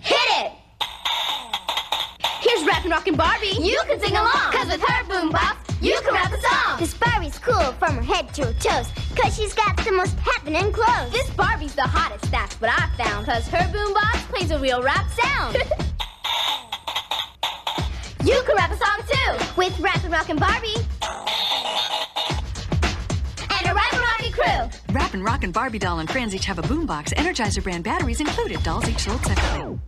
Hit it! Here's Rappin' Rockin' Barbie. You can sing along. Cause with her boombox, you can rap a song. This Barbie's cool from her head to her toes, cause she's got the most happening clothes. This Barbie's the hottest, that's what I found. Cause her boombox plays a real rap sound. you can rap a song too. With Rappin' Rockin' Barbie crew. Rockin' Barbie doll and friends each have a boombox, Energizer brand batteries included. Dolls each sold separately.